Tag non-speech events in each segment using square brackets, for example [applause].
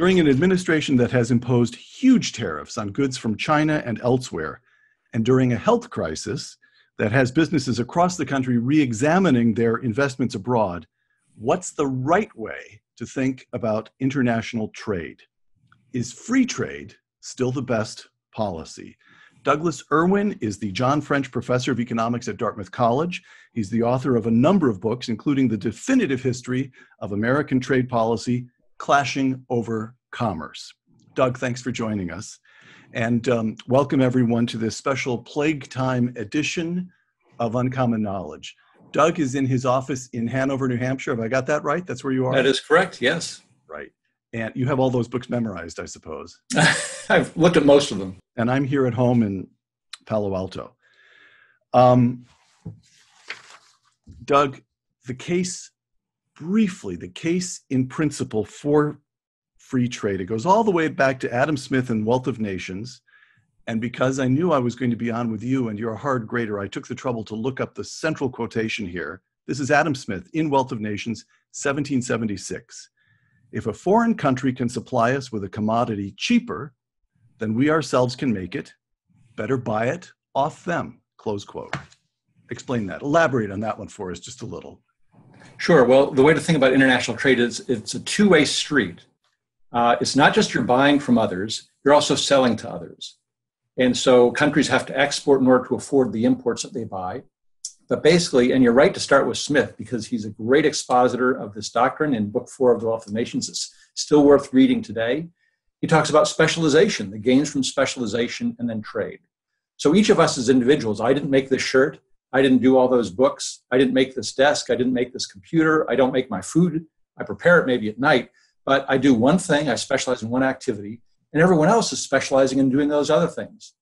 During an administration that has imposed huge tariffs on goods from China and elsewhere, and during a health crisis that has businesses across the country re examining their investments abroad, what's the right way to think about international trade? Is free trade still the best policy? Douglas Irwin is the John French Professor of Economics at Dartmouth College. He's the author of a number of books, including The Definitive History of American Trade Policy Clashing Over Commerce. Doug, thanks for joining us. And um, welcome everyone to this special Plague Time edition of Uncommon Knowledge. Doug is in his office in Hanover, New Hampshire. Have I got that right? That's where you are? That is correct, yes. Right. And you have all those books memorized, I suppose. [laughs] I've looked at most of them. And I'm here at home in Palo Alto. Um, Doug, the case, briefly, the case in principle for free trade, it goes all the way back to Adam Smith and Wealth of Nations. And because I knew I was going to be on with you and you're a hard grader, I took the trouble to look up the central quotation here. This is Adam Smith in Wealth of Nations, 1776. If a foreign country can supply us with a commodity cheaper than we ourselves can make it, better buy it off them. Close quote. Explain that. Elaborate on that one for us just a little. Sure. Well, the way to think about international trade is it's a two way street. Uh, it's not just you're buying from others, you're also selling to others. And so countries have to export in order to afford the imports that they buy. But basically, and you're right to start with Smith because he's a great expositor of this doctrine in Book Four of the Wealth of Nations. It's still worth reading today. He talks about specialization, the gains from specialization, and then trade. So each of us as individuals, I didn't make this shirt. I didn't do all those books. I didn't make this desk. I didn't make this computer. I don't make my food. I prepare it maybe at night, but I do one thing. I specialize in one activity, and everyone else is specializing in doing those other things.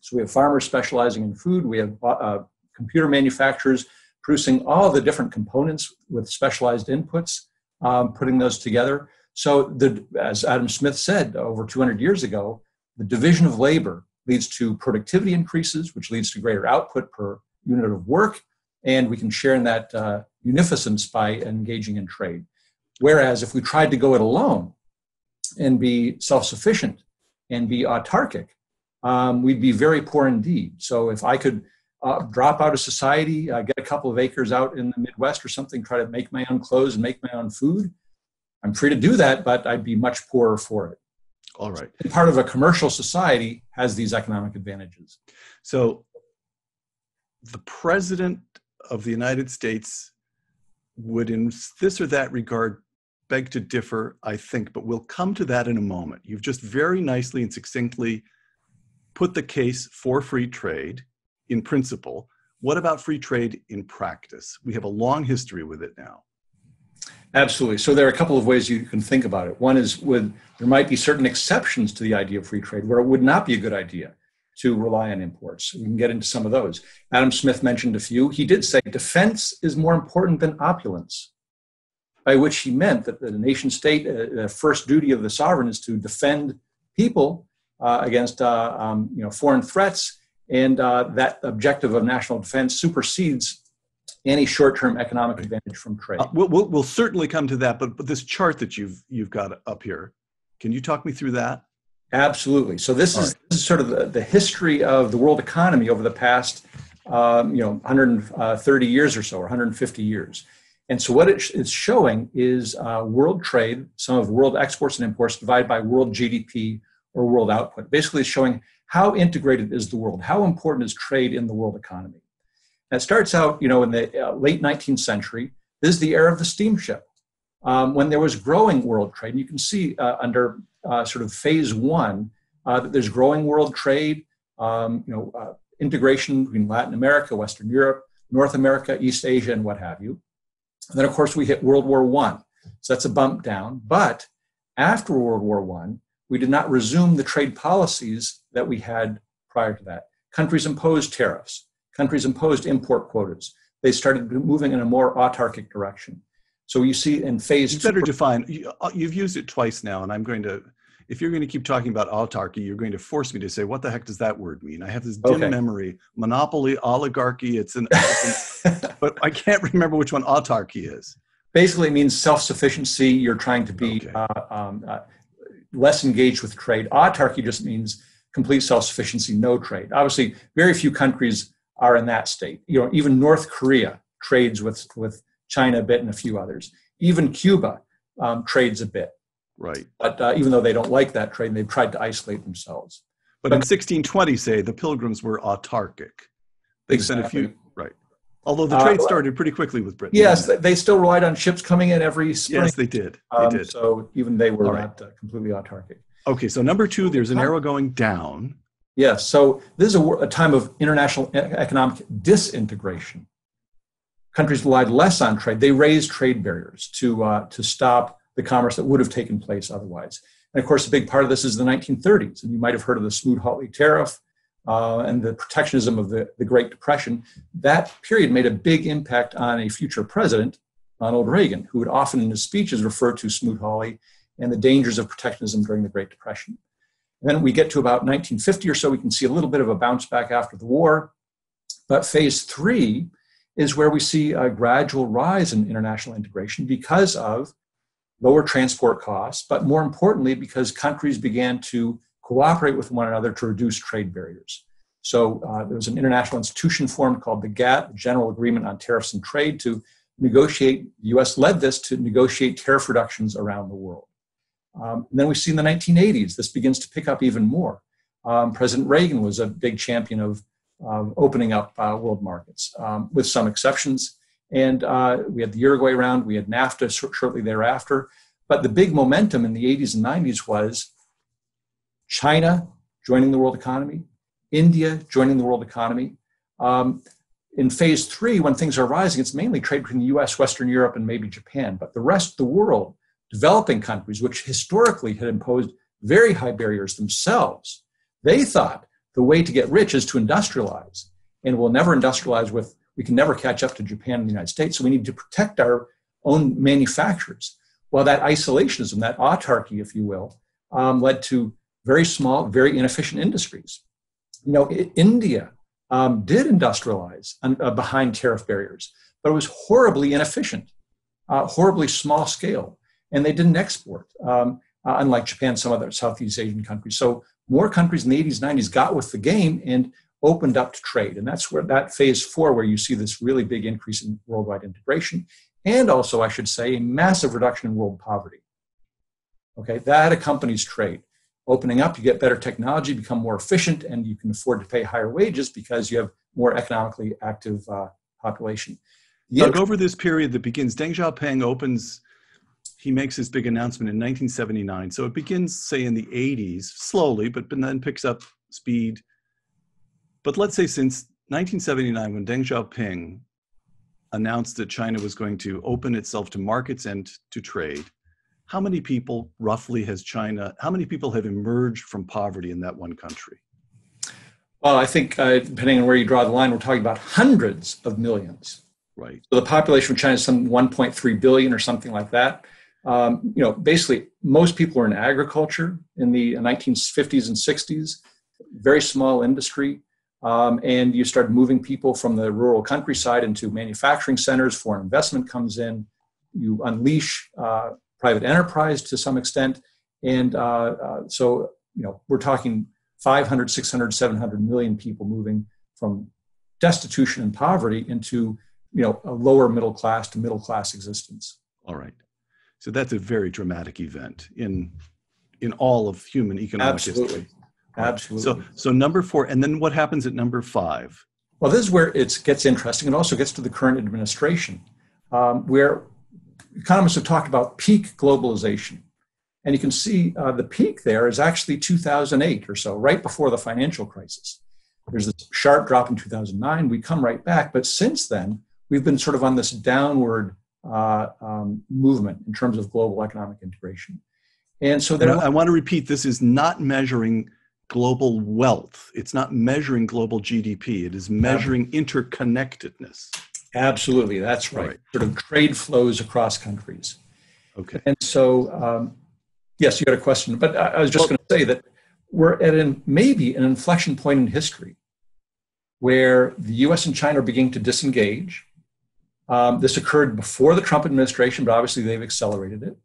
So we have farmers specializing in food. We have uh, computer manufacturers producing all the different components with specialized inputs, um, putting those together. So, the, as Adam Smith said over 200 years ago, the division of labor leads to productivity increases, which leads to greater output per unit of work, and we can share in that uh, munificence by engaging in trade. Whereas if we tried to go it alone and be self sufficient and be autarkic, um, we'd be very poor indeed. So if I could uh, drop out of society, uh, get a couple of acres out in the Midwest or something, try to make my own clothes and make my own food. I'm free to do that, but I'd be much poorer for it. All right. And part of a commercial society has these economic advantages. So the president of the United States would, in this or that regard, beg to differ, I think, but we'll come to that in a moment. You've just very nicely and succinctly put the case for free trade in principle. What about free trade in practice? We have a long history with it now. Absolutely. So there are a couple of ways you can think about it. One is with there might be certain exceptions to the idea of free trade where it would not be a good idea to rely on imports. We can get into some of those. Adam Smith mentioned a few. He did say defense is more important than opulence, by which he meant that the nation state, uh, the first duty of the sovereign is to defend people uh, against uh, um, you know, foreign threats and uh, that objective of national defense supersedes any short-term economic advantage from trade. Uh, we'll, we'll, we'll, certainly come to that, but, but this chart that you've you've got up here, can you talk me through that? Absolutely. So this is, right. this is sort of the, the history of the world economy over the past, um, you know, 130 years or so, or 150 years. And so what it's showing is uh, world trade, sum of world exports and imports divided by world GDP or world output. Basically, it's showing how integrated is the world? How important is trade in the world economy? And it starts out, you know, in the uh, late 19th century. This is the era of the steamship, um, when there was growing world trade. And you can see uh, under uh, sort of phase one uh, that there's growing world trade, um, you know, uh, integration between Latin America, Western Europe, North America, East Asia, and what have you. And then, of course, we hit World War One, so that's a bump down. But after World War One, we did not resume the trade policies that we had prior to that. Countries imposed tariffs, countries imposed import quotas. They started moving in a more autarkic direction. So you see in phase you better define, uh, you've used it twice now, and I'm going to, if you're going to keep talking about autarky, you're going to force me to say, what the heck does that word mean? I have this dim okay. memory, monopoly, oligarchy, it's an, [laughs] but I can't remember which one autarky is. Basically, it means self-sufficiency. You're trying to be okay. uh, um, uh, less engaged with trade. Autarky just means complete self-sufficiency, no trade. Obviously, very few countries are in that state. You know, even North Korea trades with with China a bit and a few others. Even Cuba um, trades a bit. Right. But uh, even though they don't like that trade, they've tried to isolate themselves. But, but in 1620, say the Pilgrims were autarkic. They exactly. sent a few. Right. Although the trade uh, started pretty quickly with Britain. Yes, they still relied on ships coming in every spring. Yes, they did. They um, did. So even they were right. not uh, completely autarkic. Okay, so number two, there's an arrow going down. Yes, so this is a, a time of international economic disintegration. Countries relied less on trade. They raised trade barriers to, uh, to stop the commerce that would have taken place otherwise. And of course, a big part of this is the 1930s. And you might have heard of the Smoot-Hawley tariff uh, and the protectionism of the, the Great Depression. That period made a big impact on a future president, Ronald Reagan, who would often in his speeches refer to Smoot-Hawley and the dangers of protectionism during the Great Depression. And then we get to about 1950 or so, we can see a little bit of a bounce back after the war. But phase three is where we see a gradual rise in international integration because of lower transport costs, but more importantly, because countries began to cooperate with one another to reduce trade barriers. So uh, there was an international institution formed called the GATT, General Agreement on Tariffs and Trade, to negotiate, the US led this to negotiate tariff reductions around the world. Um, and then we see in the 1980s, this begins to pick up even more. Um, President Reagan was a big champion of opening up uh, world markets, um, with some exceptions. And uh, we had the Uruguay round, we had NAFTA shortly thereafter. But the big momentum in the 80s and 90s was China joining the world economy, India joining the world economy. Um, in phase three, when things are rising, it's mainly trade between the US, Western Europe, and maybe Japan. But the rest of the world developing countries, which historically had imposed very high barriers themselves, they thought the way to get rich is to industrialize. And we'll never industrialize with, we can never catch up to Japan and the United States. So we need to protect our own manufacturers. Well, that isolationism, that autarky, if you will, um, led to very small, very inefficient industries. You know, India um, did industrialize uh, behind tariff barriers, but it was horribly inefficient, uh, horribly small scale and they didn't export, um, uh, unlike Japan, some other Southeast Asian countries. So more countries in the 80s, 90s got with the game and opened up to trade. And that's where that phase four, where you see this really big increase in worldwide integration, and also, I should say, a massive reduction in world poverty. Okay, that accompanies trade. Opening up, you get better technology, become more efficient, and you can afford to pay higher wages because you have more economically active uh, population. Doug, over this period that begins, Deng Xiaoping opens he makes his big announcement in 1979. So it begins, say, in the 80s, slowly, but, but then picks up speed. But let's say since 1979, when Deng Xiaoping announced that China was going to open itself to markets and to trade, how many people roughly has China, how many people have emerged from poverty in that one country? Well, I think uh, depending on where you draw the line, we're talking about hundreds of millions. Right. So the population of China is some 1.3 billion or something like that um, you know, basically most people were in agriculture in the 1950s and 60s, very small industry. Um, and you start moving people from the rural countryside into manufacturing centers, foreign investment comes in, you unleash uh, private enterprise to some extent. And uh, uh, so, you know, we're talking 500, 600, 700 million people moving from destitution and poverty into, you know, a lower middle class to middle class existence. All right. So that's a very dramatic event in in all of human economic Absolutely. history. Absolutely. So so number four, and then what happens at number five? Well, this is where it gets interesting, and also gets to the current administration, um, where economists have talked about peak globalization, and you can see uh, the peak there is actually 2008 or so, right before the financial crisis. There's this sharp drop in 2009. We come right back, but since then we've been sort of on this downward uh, um, movement in terms of global economic integration. And so and I want to repeat this is not measuring global wealth. It's not measuring global GDP. It is measuring interconnectedness. Absolutely, that's right. right. Sort of trade flows across countries. Okay. And so, um, yes, you got a question, but I, I was just well, going to say that we're at an, maybe an inflection point in history where the US and China are beginning to disengage um, this occurred before the Trump administration, but obviously they've accelerated it.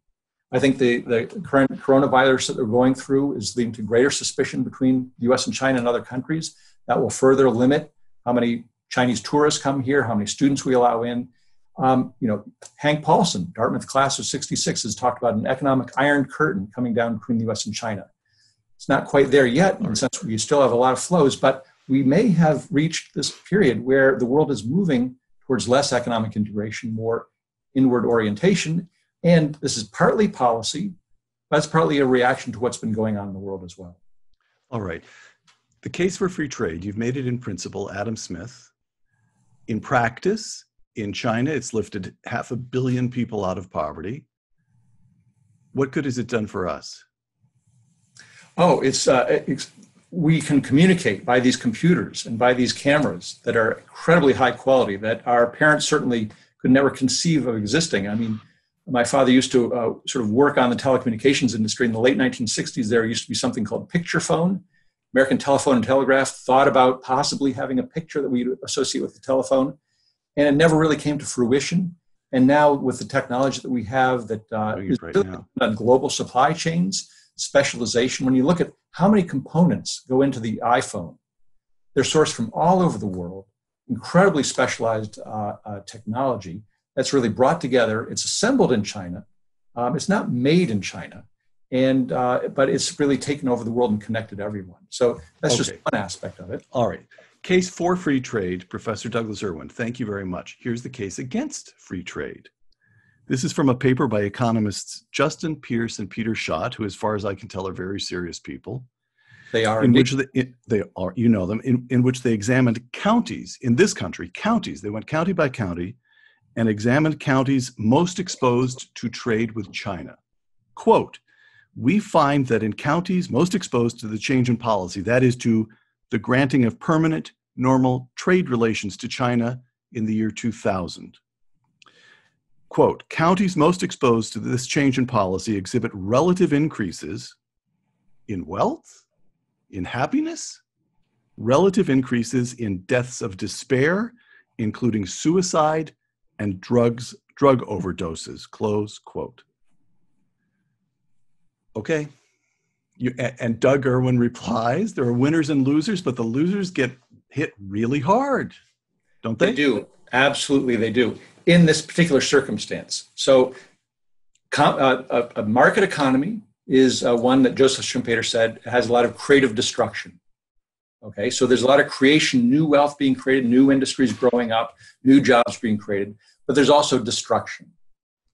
I think the, the current coronavirus that we're going through is leading to greater suspicion between the US and China and other countries. That will further limit how many Chinese tourists come here, how many students we allow in. Um, you know, Hank Paulson, Dartmouth class of 66, has talked about an economic iron curtain coming down between the US and China. It's not quite there yet, in the sense we still have a lot of flows, but we may have reached this period where the world is moving towards less economic integration, more inward orientation. And this is partly policy, but it's partly a reaction to what's been going on in the world as well. All right. The case for free trade, you've made it in principle, Adam Smith. In practice, in China, it's lifted half a billion people out of poverty. What good has it done for us? Oh, it's, uh, it's we can communicate by these computers and by these cameras that are incredibly high quality that our parents certainly could never conceive of existing. I mean, my father used to uh, sort of work on the telecommunications industry in the late 1960s. There used to be something called picture phone. American Telephone and Telegraph thought about possibly having a picture that we associate with the telephone, and it never really came to fruition. And now, with the technology that we have that uh, is right on global supply chains, specialization, when you look at how many components go into the iPhone, they're sourced from all over the world, incredibly specialized uh, uh, technology that's really brought together. It's assembled in China. Um, it's not made in China, and uh, but it's really taken over the world and connected everyone. So that's okay. just one aspect of it. All right. Case for free trade, Professor Douglas Irwin. Thank you very much. Here's the case against free trade. This is from a paper by economists Justin Pierce and Peter Schott, who, as far as I can tell, are very serious people. They are. In which they, they are, you know them, in, in which they examined counties in this country, counties. They went county by county and examined counties most exposed to trade with China. Quote, we find that in counties most exposed to the change in policy, that is to the granting of permanent, normal trade relations to China in the year 2000. Quote, counties most exposed to this change in policy exhibit relative increases in wealth, in happiness, relative increases in deaths of despair, including suicide and drugs, drug overdoses, close quote. Okay. You, and Doug Irwin replies, there are winners and losers, but the losers get hit really hard, don't they? They do. Absolutely, they do. In this particular circumstance. So, uh, a, a, market economy is uh, one that Joseph Schumpeter said has a lot of creative destruction. Okay, so there's a lot of creation, new wealth being created, new industries growing up, new jobs being created, but there's also destruction.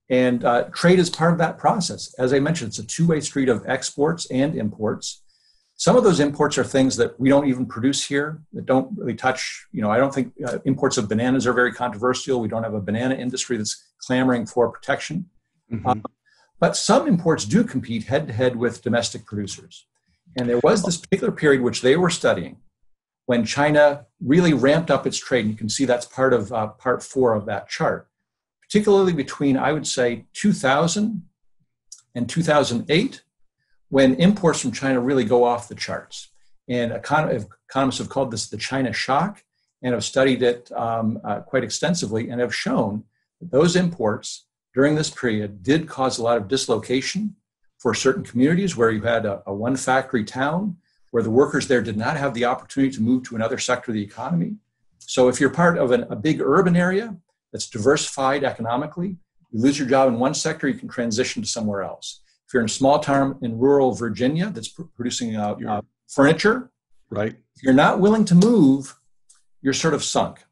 And uh, trade is part of that process. As I mentioned, it's a two way street of exports and imports. Some of those imports are things that we don't even produce here, that don't really touch, you know, I don't think uh, imports of bananas are very controversial. We don't have a banana industry that's clamoring for protection. Mm-hmm. Um, but some imports do compete head to head with domestic producers. And there was this particular period which they were studying when China really ramped up its trade. And you can see that's part of uh, part four of that chart particularly between, I would say, 2000 and 2008, when imports from China really go off the charts. And economists have called this the China shock and have studied it um, uh, quite extensively and have shown that those imports during this period did cause a lot of dislocation for certain communities where you had a, a one factory town where the workers there did not have the opportunity to move to another sector of the economy. So if you're part of an, a big urban area, that's diversified economically. You lose your job in one sector, you can transition to somewhere else. If you're in a small town in rural Virginia that's pr- producing uh, uh, furniture, right? If you're not willing to move, you're sort of sunk.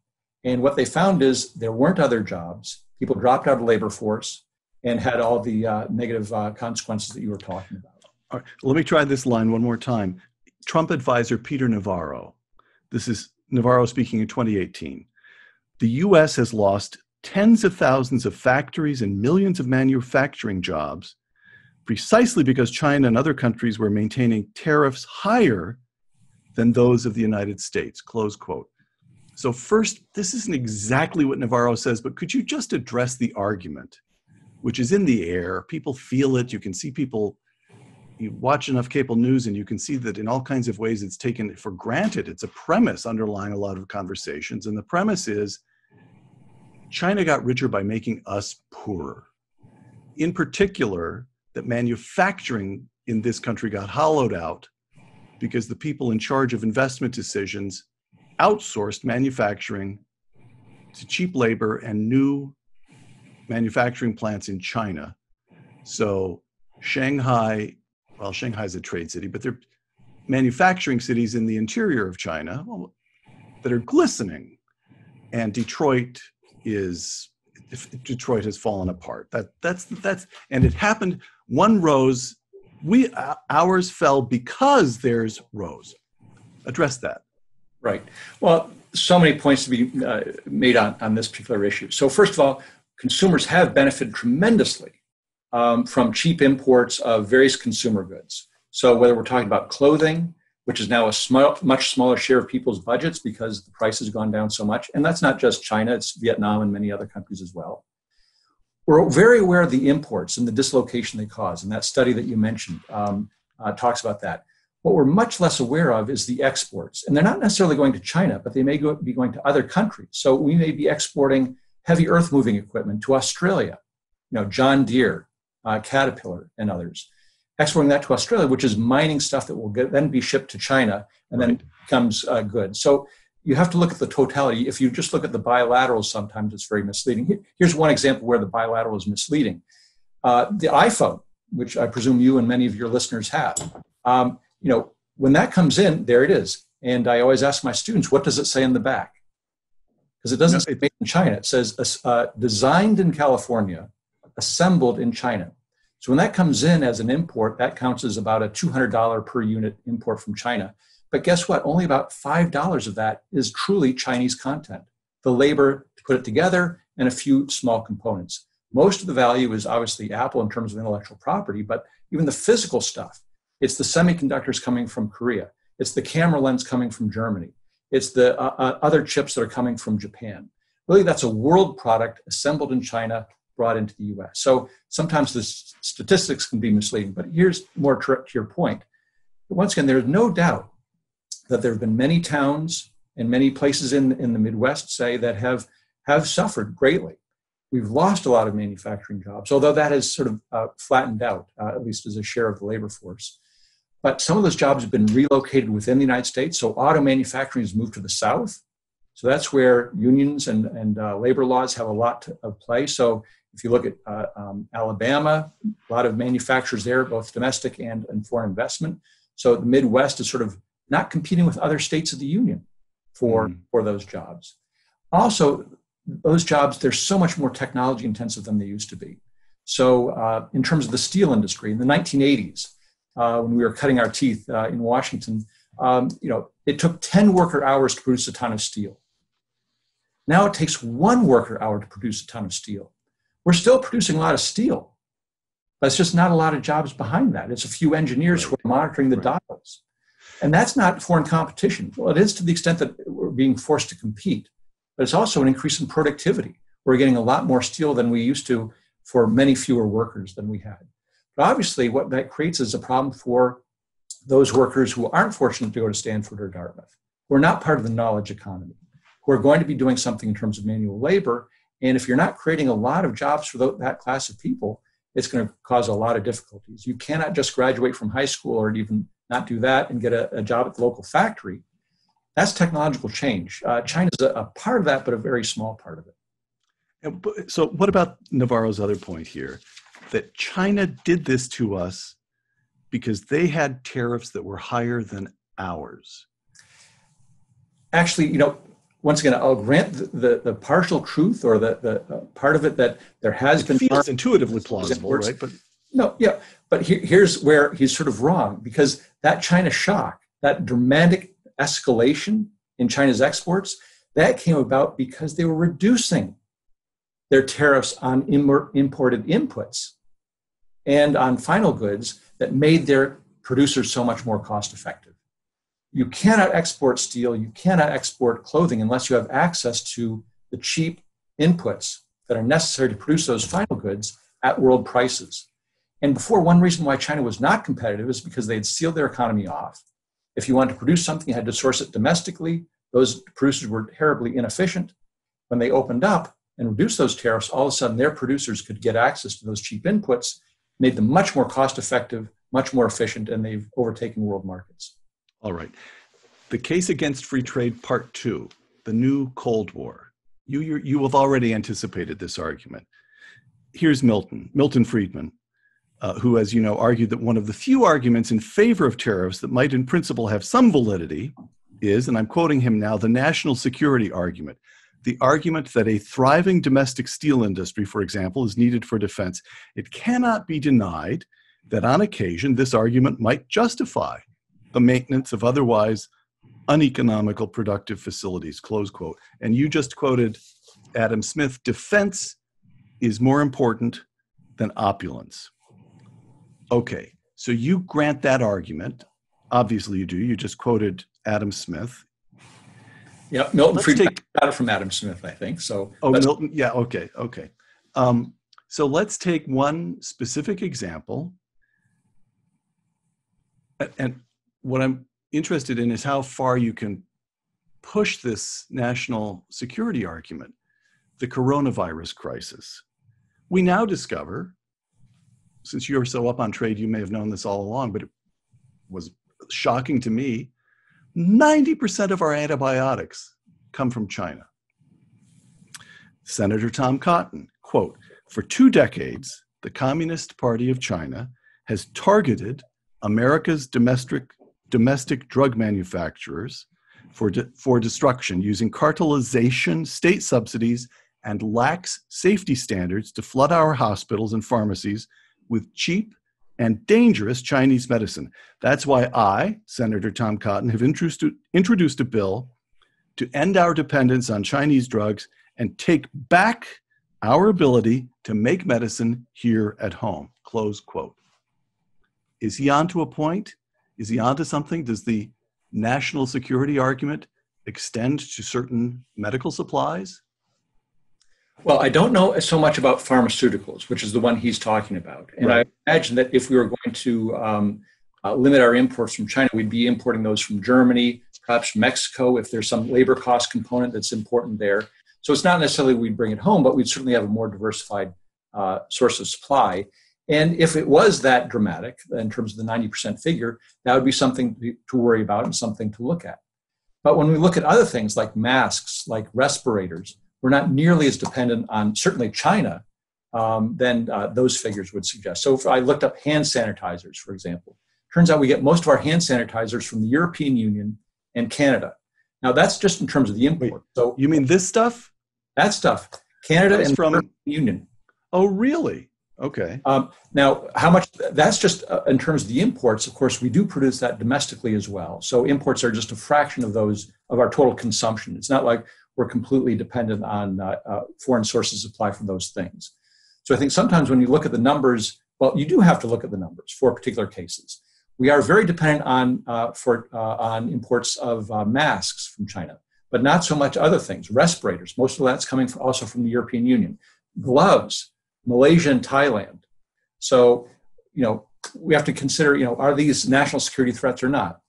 And what they found is there weren't other jobs. People dropped out of the labor force and had all the uh, negative uh, consequences that you were talking about. All right, let me try this line one more time. Trump advisor Peter Navarro. This is Navarro speaking in 2018 the US has lost tens of thousands of factories and millions of manufacturing jobs precisely because China and other countries were maintaining tariffs higher than those of the United States. Close quote. So, first, this isn't exactly what Navarro says, but could you just address the argument, which is in the air? People feel it. You can see people, you watch enough cable news and you can see that in all kinds of ways it's taken for granted. It's a premise underlying a lot of conversations. And the premise is China got richer by making us poorer. In particular, that manufacturing in this country got hollowed out because the people in charge of investment decisions outsourced manufacturing to cheap labor and new manufacturing plants in China. So Shanghai, well, Shanghai is a trade city, but they're manufacturing cities in the interior of China that are glistening. And Detroit is Detroit has fallen apart. That that's that's and it happened. One rose, we ours fell because there's rose. Address that. Right. Well, so many points to be uh, made on, on this particular issue. So, first of all, consumers have benefited tremendously um, from cheap imports of various consumer goods. So, whether we're talking about clothing, which is now a much smaller share of people's budgets because the price has gone down so much, and that's not just China, it's Vietnam and many other countries as well. We're very aware of the imports and the dislocation they cause, and that study that you mentioned um, uh, talks about that. What we're much less aware of is the exports. And they're not necessarily going to China, but they may go, be going to other countries. So we may be exporting heavy earth moving equipment to Australia, you know, John Deere, uh, Caterpillar, and others. Exporting that to Australia, which is mining stuff that will get, then be shipped to China and right. then becomes uh, good. So you have to look at the totality. If you just look at the bilaterals, sometimes it's very misleading. Here's one example where the bilateral is misleading. Uh, the iPhone, which I presume you and many of your listeners have, um, you know, when that comes in, there it is. And I always ask my students, what does it say in the back? Because it doesn't no, say made in China. It says uh, designed in California, assembled in China. So when that comes in as an import, that counts as about a $200 per unit import from China. But guess what? Only about $5 of that is truly Chinese content. The labor to put it together and a few small components. Most of the value is obviously Apple in terms of intellectual property, but even the physical stuff, it's the semiconductors coming from Korea. It's the camera lens coming from Germany. It's the uh, uh, other chips that are coming from Japan. Really, that's a world product assembled in China, brought into the US. So sometimes the statistics can be misleading, but here's more to your point. But Once again, there's no doubt that there have been many towns and many places in, in the Midwest, say, that have, have suffered greatly. We've lost a lot of manufacturing jobs, although that has sort of uh, flattened out, uh, at least as a share of the labor force. But some of those jobs have been relocated within the United States. So auto manufacturing has moved to the South. So that's where unions and, and uh, labor laws have a lot to, of play. So if you look at uh, um, Alabama, a lot of manufacturers there, both domestic and, and foreign investment. So the Midwest is sort of not competing with other states of the union for, mm. for those jobs. Also, those jobs, they're so much more technology intensive than they used to be. So, uh, in terms of the steel industry, in the 1980s, uh, when we were cutting our teeth uh, in Washington, um, you know, it took 10 worker hours to produce a ton of steel. Now it takes one worker hour to produce a ton of steel. We're still producing a lot of steel, but it's just not a lot of jobs behind that. It's a few engineers right. who are monitoring the right. dials. And that's not foreign competition. Well, it is to the extent that we're being forced to compete, but it's also an increase in productivity. We're getting a lot more steel than we used to for many fewer workers than we had. But obviously, what that creates is a problem for those workers who aren't fortunate to go to Stanford or Dartmouth, who are not part of the knowledge economy, who are going to be doing something in terms of manual labor. And if you're not creating a lot of jobs for that class of people, it's going to cause a lot of difficulties. You cannot just graduate from high school or even not do that and get a, a job at the local factory. That's technological change. Uh, China is a, a part of that, but a very small part of it. So, what about Navarro's other point here? that China did this to us because they had tariffs that were higher than ours? Actually, you know, once again, I'll grant the, the, the partial truth or the, the uh, part of it that there has it been. Feels intuitively plausible, right? But no, yeah, but he, here's where he's sort of wrong because that China shock, that dramatic escalation in China's exports, that came about because they were reducing their tariffs on imported inputs and on final goods that made their producers so much more cost effective. You cannot export steel, you cannot export clothing unless you have access to the cheap inputs that are necessary to produce those final goods at world prices. And before, one reason why China was not competitive is because they had sealed their economy off. If you wanted to produce something, you had to source it domestically. Those producers were terribly inefficient. When they opened up and reduced those tariffs, all of a sudden their producers could get access to those cheap inputs made them much more cost effective, much more efficient, and they've overtaken world markets. All right. The case against free trade, part two, the new Cold War. You, you, you have already anticipated this argument. Here's Milton, Milton Friedman, uh, who, as you know, argued that one of the few arguments in favor of tariffs that might, in principle, have some validity is, and I'm quoting him now, the national security argument. The argument that a thriving domestic steel industry, for example, is needed for defense. It cannot be denied that on occasion this argument might justify the maintenance of otherwise uneconomical productive facilities, close quote. And you just quoted Adam Smith defense is more important than opulence. Okay, so you grant that argument. Obviously, you do. You just quoted Adam Smith. Yeah, Milton let's Friedman take, got it from Adam Smith, I think. So, oh, Milton. Yeah, okay, okay. Um, so let's take one specific example. And what I'm interested in is how far you can push this national security argument, the coronavirus crisis. We now discover, since you're so up on trade, you may have known this all along, but it was shocking to me 90% of our antibiotics come from China. Senator Tom Cotton, quote, for two decades, the Communist Party of China has targeted America's domestic domestic drug manufacturers for, de- for destruction using cartelization, state subsidies, and lax safety standards to flood our hospitals and pharmacies with cheap and dangerous Chinese medicine. That's why I, Senator Tom Cotton, have introduced, introduced a bill to end our dependence on Chinese drugs and take back our ability to make medicine here at home. Close quote. Is he on to a point? Is he onto something? Does the national security argument extend to certain medical supplies? Well, I don't know so much about pharmaceuticals, which is the one he's talking about. And right. I imagine that if we were going to um, uh, limit our imports from China, we'd be importing those from Germany, perhaps Mexico, if there's some labor cost component that's important there. So it's not necessarily we'd bring it home, but we'd certainly have a more diversified uh, source of supply. And if it was that dramatic in terms of the 90% figure, that would be something to worry about and something to look at. But when we look at other things like masks, like respirators, we're not nearly as dependent on certainly China um, than uh, those figures would suggest. So if I looked up hand sanitizers, for example, turns out we get most of our hand sanitizers from the European Union and Canada. Now that's just in terms of the import. Wait, so you mean this stuff? That stuff, Canada and from the Union. Oh, really? Okay. Um, now, how much? That's just uh, in terms of the imports. Of course, we do produce that domestically as well. So imports are just a fraction of those of our total consumption. It's not like we're completely dependent on uh, uh, foreign sources supply for those things. So I think sometimes when you look at the numbers, well, you do have to look at the numbers for particular cases. We are very dependent on uh, for uh, on imports of uh, masks from China, but not so much other things. Respirators, most of that's coming from, also from the European Union. Gloves Malaysia and Thailand. So, you know, we have to consider, you know, are these national security threats or not?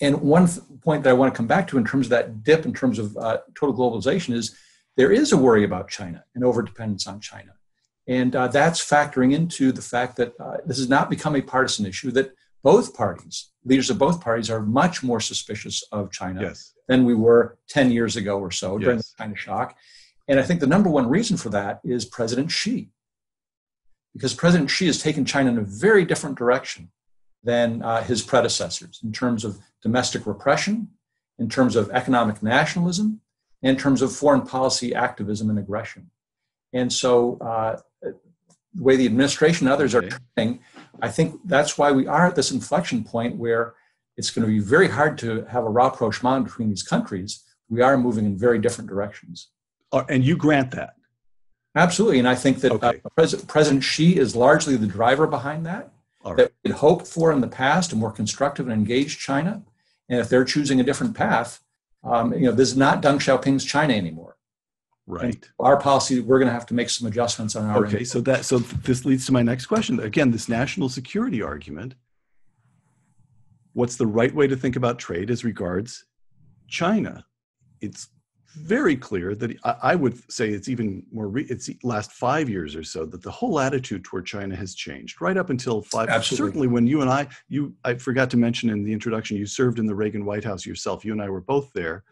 And one th- point that I want to come back to in terms of that dip in terms of uh, total globalization is there is a worry about China and overdependence on China. And uh, that's factoring into the fact that uh, this has not become a partisan issue, that both parties, leaders of both parties, are much more suspicious of China yes. than we were 10 years ago or so during yes. the China shock. And I think the number one reason for that is President Xi because President Xi has taken China in a very different direction than uh, his predecessors in terms of domestic repression, in terms of economic nationalism, in terms of foreign policy activism and aggression. And so, uh, the way the administration and others are turning, I think that's why we are at this inflection point where it's going to be very hard to have a rapprochement between these countries. We are moving in very different directions. Uh, and you grant that? Absolutely, and I think that uh, okay. uh, Pres- President Xi is largely the driver behind that. Right. That we hoped for in the past a more constructive and engaged China, and if they're choosing a different path, um, you know, this is not Deng Xiaoping's China anymore. Right. And our policy, we're going to have to make some adjustments on our. Okay, so that so this leads to my next question. Again, this national security argument. What's the right way to think about trade as regards China? It's very clear that I, I would say it's even more. Re, it's last five years or so that the whole attitude toward China has changed. Right up until five, Absolutely. certainly when you and I, you, I forgot to mention in the introduction, you served in the Reagan White House yourself. You and I were both there.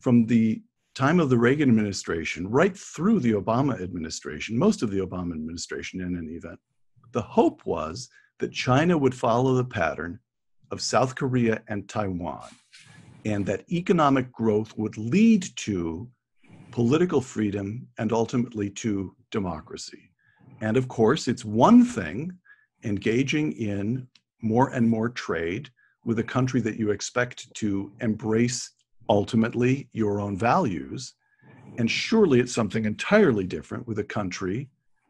From the time of the Reagan administration right through the Obama administration, most of the Obama administration in any event, the hope was that China would follow the pattern of South Korea and Taiwan, and that economic growth would lead to political freedom and ultimately to democracy. And of course, it's one thing engaging in more and more trade with a country that you expect to embrace ultimately your own values. And surely it's something entirely different with a country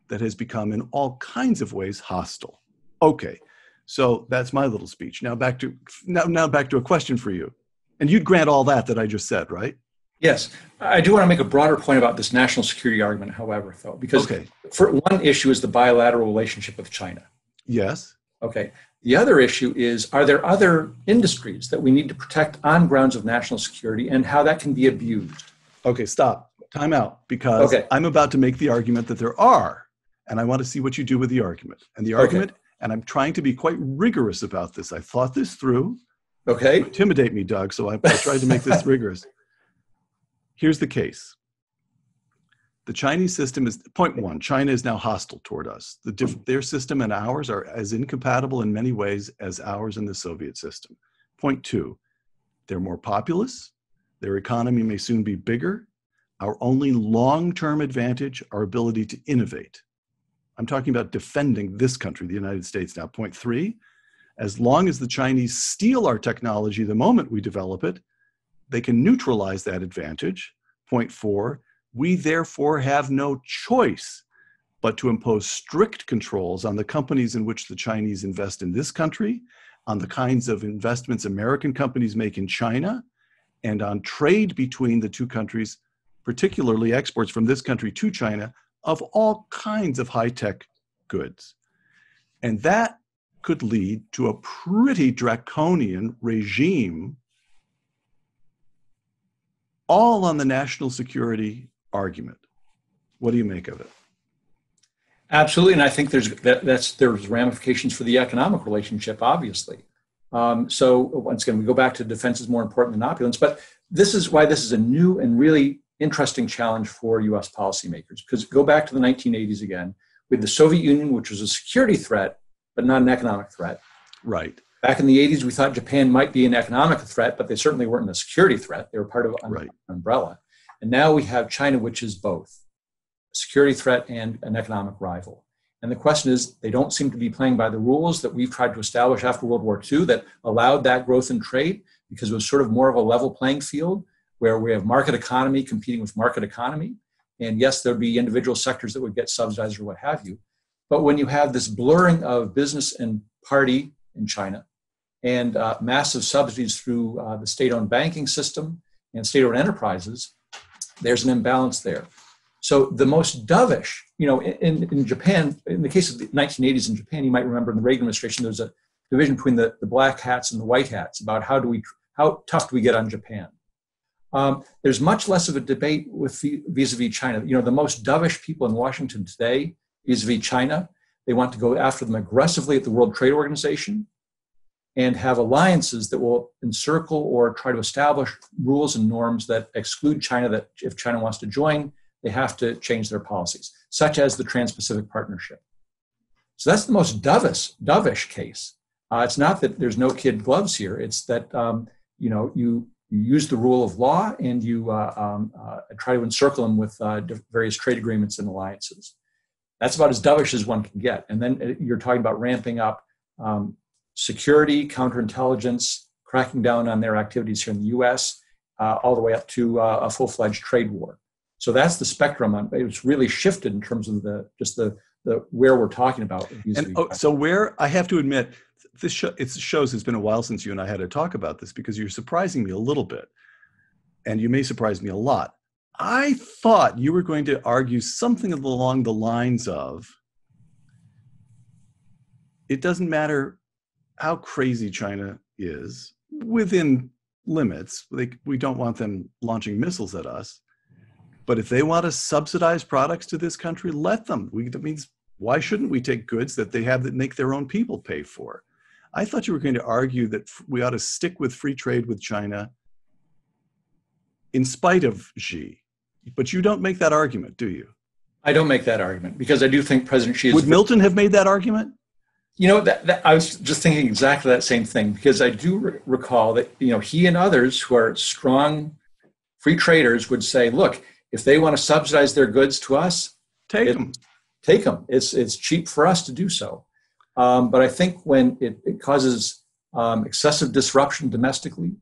that has become, in all kinds of ways, hostile. Okay, so that's my little speech. Now back to now, now back to a question for you. And you'd grant all that that I just said, right? Yes, I do want to make a broader point about this national security argument, however, though, because okay. for one issue is the bilateral relationship with China. Yes. Okay. The other issue is are there other industries that we need to protect on grounds of national security and how that can be abused? Okay, stop. Time out because Okay. I'm about to make the argument that there are. And I want to see what you do with the argument. And the Okay. argument, and I'm trying to be quite rigorous about this. I thought this through. Okay. intimidate me, Doug. So I, I tried to make this [laughs] rigorous. Here's the case. The Chinese system is point one. China is now hostile toward us. The diff, their system and ours are as incompatible in many ways as ours and the Soviet system. Point two, they're more populous. Their economy may soon be bigger. Our only long-term advantage, our ability to innovate. I'm talking about defending this country, the United States. Now, point three, as long as the Chinese steal our technology the moment we develop it, they can neutralize that advantage. Point four, we therefore have no choice but to impose strict controls on the companies in which the Chinese invest in this country, on the kinds of investments American companies make in China, and on trade between the two countries, particularly exports from this country to China of all kinds of high tech goods. And that could lead to a pretty draconian regime, all on the national security argument. What do you make of it? Absolutely, and I think there's that, that's there's ramifications for the economic relationship, obviously. Um, so once again, we go back to defense is more important than opulence, but this is why this is a new and really interesting challenge for U.S. policymakers. Because go back to the 1980s again, with the Soviet Union, which was a security threat but not an economic threat. Right. Back in the 80s, we thought Japan might be an economic threat, but they certainly weren't a security threat. They were part of an Right. umbrella. And now we have China, which is both a security threat and an economic rival. And the question is, they don't seem to be playing by the rules that we've tried to establish after World War II that allowed that growth in trade because it was sort of more of a level playing field where we have market economy competing with market economy. And yes, there'd be individual sectors that would get subsidized or what have you. But when you have this blurring of business and party in China and uh, massive subsidies through uh, the state owned banking system and state owned enterprises, there's an imbalance there. So the most dovish, you know, in, in Japan, in the case of the 1980s in Japan, you might remember in the Reagan administration, there was a division between the, the black hats and the white hats about how do we, how tough do we get on Japan. Um, there's much less of a debate with vis-a-vis China. You know, the most dovish people in Washington today vis-a-vis China, they want to go after them aggressively at the World Trade Organization and have alliances that will encircle or try to establish rules and norms that exclude China. That if China wants to join, they have to change their policies, such as the Trans-Pacific Partnership. So that's the most dovish, dovish case. Uh, it's not that there's no kid gloves here. It's that um, you know you you use the rule of law and you uh, um, uh, try to encircle them with uh, various trade agreements and alliances. That's about as dovish as one can get. And then uh, you're talking about ramping up um, security, counterintelligence, cracking down on their activities here in the U.S., uh, all the way up to uh, a full-fledged trade war. So that's the spectrum. On, it's really shifted in terms of the just the the where we're talking about. And oh, so where I have to admit, this show, it shows it's been a while since you and I had a talk about this because you're surprising me a little bit, and you may surprise me a lot. I thought you were going to argue something along the lines of it doesn't matter how crazy China is within limits. We don't want them launching missiles at us. But if they want to subsidize products to this country, let them. We, that means why shouldn't we take goods that they have that make their own people pay for? I thought you were going to argue that we ought to stick with free trade with China in spite of Xi. But you don't make that argument, do you? I don't make that argument because I do think President Xi is. Would Milton have made that argument? You know, that, that, I was just thinking exactly that same thing because I do re- recall that you know he and others who are strong free traders would say, "Look, if they want to subsidize their goods to us, take it, them. Take them. It's it's cheap for us to do so." Um, but I think when it, it causes um, excessive disruption domestically,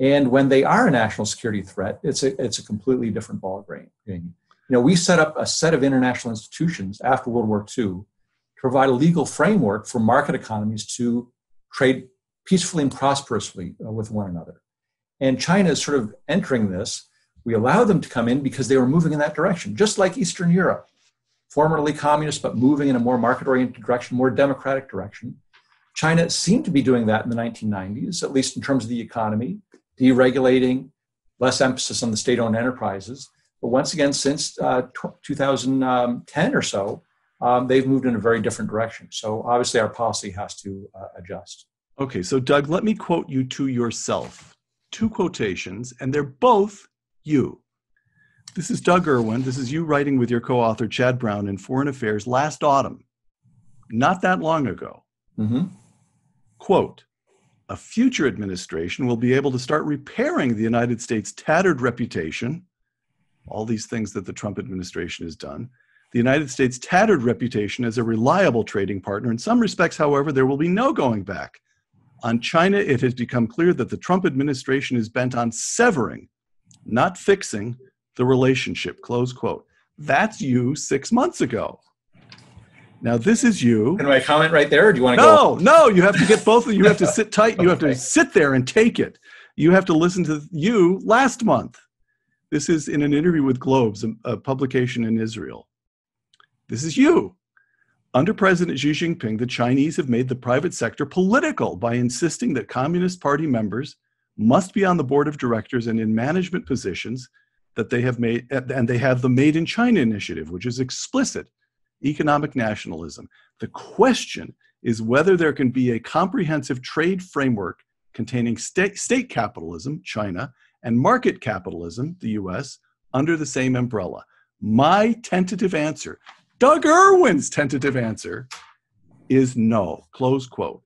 and when they are a national security threat, it's a it's a completely different ballgame. You know, we set up a set of international institutions after World War II to provide a legal framework for market economies to trade peacefully and prosperously uh, with one another. And China is sort of entering this. We allow them to come in because they were moving in that direction, just like Eastern Europe, formerly communist, but moving in a more market oriented direction, more democratic direction. China seemed to be doing that in the 1990s, at least in terms of the economy, deregulating, less emphasis on the state owned enterprises. But once again, since uh, 2010 or so, um, they've moved in a very different direction. So obviously, our policy has to uh, adjust. Okay, so Doug, let me quote you to yourself. Two quotations, and they're both you. This is Doug Irwin. This is you writing with your co author, Chad Bown, in Foreign Affairs last autumn, not that long ago. Mm-hmm. Quote A future administration will be able to start repairing the United States' tattered reputation, all these things that the Trump administration has done, the United States' tattered reputation as a reliable trading partner. In some respects, however, there will be no going back. On China, it has become clear that the Trump administration is bent on severing, not fixing, the relationship. Close quote. That's you six months ago. Now this is you. Can I comment right there, or do you want to no, go? No, no. You have to get both of you. have to sit [laughs] tight. You have to sit there and take it. You have to listen to you last month. This is in an interview with Globes, a, a publication in Israel. This is you. Under President Xi Jinping, the Chinese have made the private sector political by insisting that Communist Party members must be on the board of directors and in management positions that they have made, and they have the Made in China initiative, which is explicit economic nationalism. The question is whether there can be a comprehensive trade framework containing state, state capitalism, China, and market capitalism, the US, under the same umbrella. My tentative answer Doug Irwin's tentative answer is no. Close quote.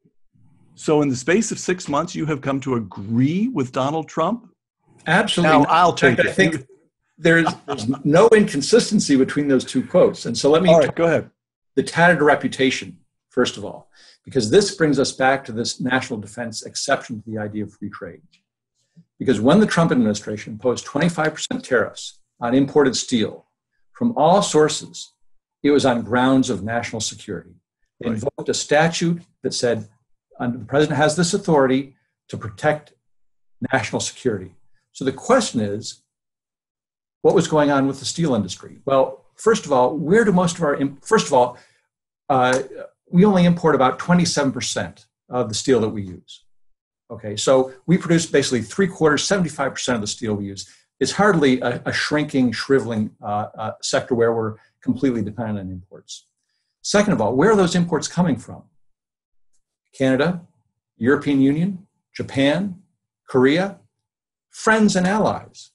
So, in the space of six months, you have come to agree with Donald Trump? Absolutely. Now, I'll take fact, it. I think there's, there's no inconsistency between those two quotes. And so let me. All right, go ahead. The tattered reputation, first of all, because this brings us back to this national defense exception to the idea of free trade. Because when the Trump administration imposed 25% tariffs on imported steel from all sources, it was on grounds of national security. They right. invoked a statute that said the president has this authority to protect national security. So the question is, what was going on with the steel industry? Well, first of all, where do most of our first of all, uh, we only import about 27% of the steel that we use. Okay, so we produce basically three quarters, 75% of the steel we use. It's hardly a, a shrinking, shriveling uh, uh, sector where we're completely dependent on imports. Second of all, where are those imports coming from? Canada, European Union, Japan, Korea, friends and allies.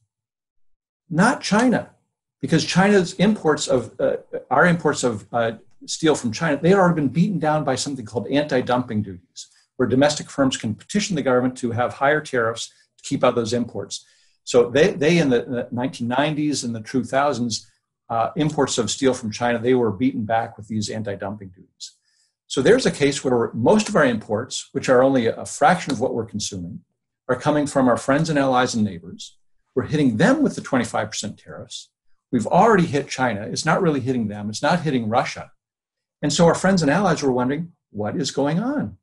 Not China, because China's imports of uh, our imports of uh, steel from China, they had already been beaten down by something called anti-dumping duties, where domestic firms can petition the government to have higher tariffs to keep out those imports. So they, they in the 1990s and the 2000s uh, imports of steel from China, they were beaten back with these anti dumping duties. So there's a case where most of our imports, which are only a fraction of what we're consuming, are coming from our friends and allies and neighbors. We're hitting them with the 25% tariffs. We've already hit China. It's not really hitting them, it's not hitting Russia. And so our friends and allies were wondering, what is going on?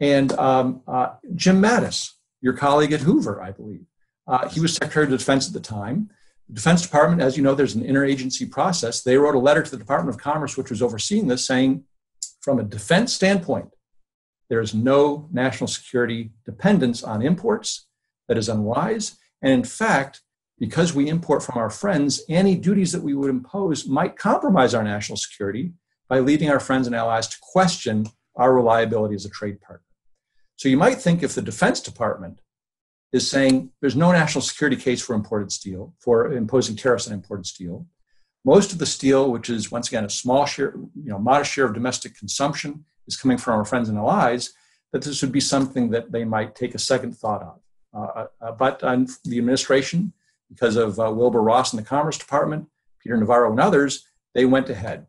And um, uh, Jim Mattis, your colleague at Hoover, I believe, uh, he was Secretary of Defense at the time. The Defense Department, as you know, there's an interagency process. They wrote a letter to the Department of Commerce, which was overseeing this, saying, from a defense standpoint, there is no national security dependence on imports, that is unwise. And in fact, because we import from our friends, any duties that we would impose might compromise our national security by leading our friends and allies to question our reliability as a trade partner. So you might think if the Defense Department is saying there's no national security case for imported steel, for imposing tariffs on imported steel, most of the steel, which is once again a small share, you know, modest share of domestic consumption, is coming from our friends and allies, that this would be something that they might take a second thought of. Uh, uh, but on the administration, because of uh, Wilbur Ross in the Commerce Department, Peter Navarro, and others, they went ahead.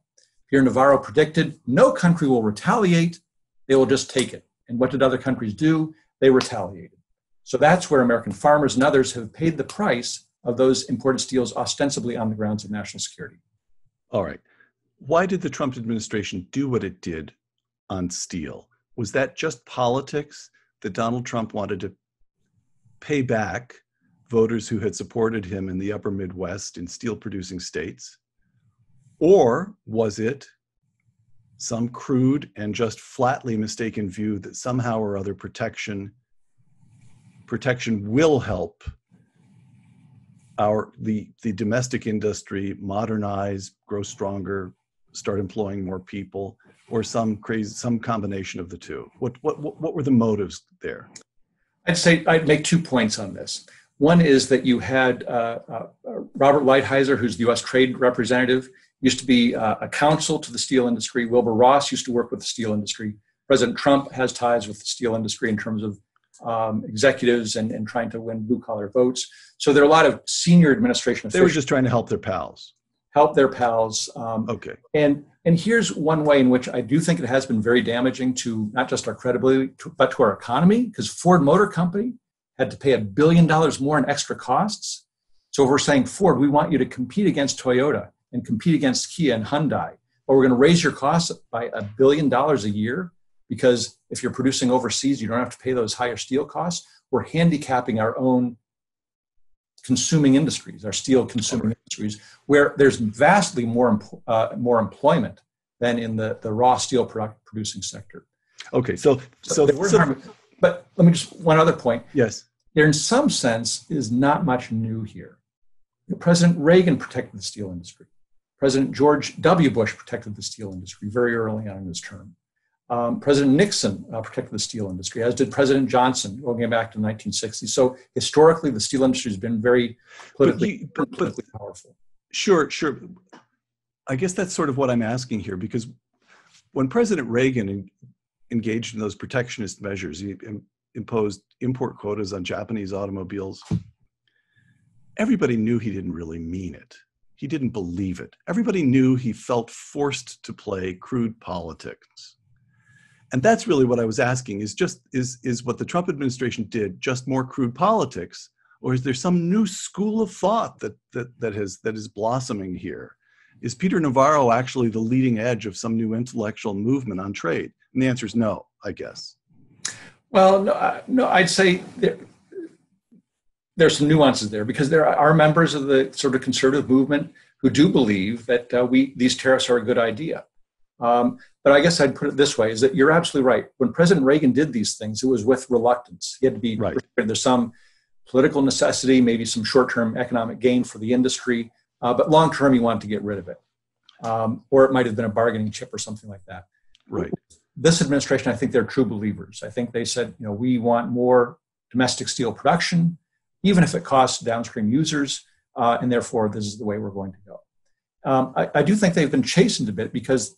Peter Navarro predicted no country will retaliate, they will just take it. And what did other countries do? They retaliated. So that's where American farmers and others have paid the price of those imported steels ostensibly on the grounds of national security. All right. Why did the Trump administration do what it did on steel? Was that just politics that Donald Trump wanted to pay back voters who had supported him in the upper Midwest in steel producing states? Or was it some crude and just flatly mistaken view that somehow or other protection protection will help our the the domestic industry modernize, grow stronger, start employing more people, or some crazy some combination of the two? What what what were the motives there? I'd say I'd make two points on this. One is that you had uh, uh, Robert Lighthizer, who's the U.S. Trade Representative, used to be uh, a counsel to the steel industry. Wilbur Ross used to work with the steel industry. President Trump has ties with the steel industry in terms of um, executives and, and trying to win blue collar votes. So there are a lot of senior administration officials. They were just trying to help their pals. Help their pals. Um, okay. And and here's one way in which I do think it has been very damaging to not just our credibility, but to our economy, because Ford Motor Company had to pay a billion dollars more in extra costs. So if we're saying Ford, we want you to compete against Toyota and compete against Kia and Hyundai, but we're going to raise your costs by a billion dollars a year because if you're producing overseas, you don't have to pay those higher steel costs. We're handicapping our own consuming industries, our steel consuming industries, where there's vastly more uh, more employment than in the, the raw steel product producing sector. Okay, so so, so, so but let me just one other point. Yes, there in some sense is not much new here. President Reagan protected the steel industry. President George W. Bush protected the steel industry very early on in his term. Um, President Nixon uh, protected the steel industry, as did President Johnson, going back to the 1960s. So historically, the steel industry has been very politically, but you, but, politically powerful. Sure, sure. I guess that's sort of what I'm asking here, because when President Reagan engaged in those protectionist measures, he Im- imposed import quotas on Japanese automobiles. Everybody knew he didn't really mean it. He didn't believe it. Everybody knew he felt forced to play crude politics and that's really what i was asking is just is is what the trump administration did just more crude politics? Or is there some new school of thought that that that has that is blossoming here? Is peter navarro actually the leading edge of some new intellectual movement on trade? And the answer is no i guess. Well no, no i'd say there, there's some nuances there because there are members of the sort of conservative movement who do believe that uh, we these tariffs are a good idea um, but I guess I'd put it this way: is that you're absolutely right. When President Reagan did these things, it was with reluctance. He had to be right. there's some political necessity, maybe some short-term economic gain for the industry, uh, but long-term, he wanted to get rid of it, um, or it might have been a bargaining chip or something like that. Right. This administration, I think they're true believers. I think they said, you know, we want more domestic steel production, even if it costs downstream users, uh, and therefore this is the way we're going to go. Um, I, I do think they've been chastened a bit because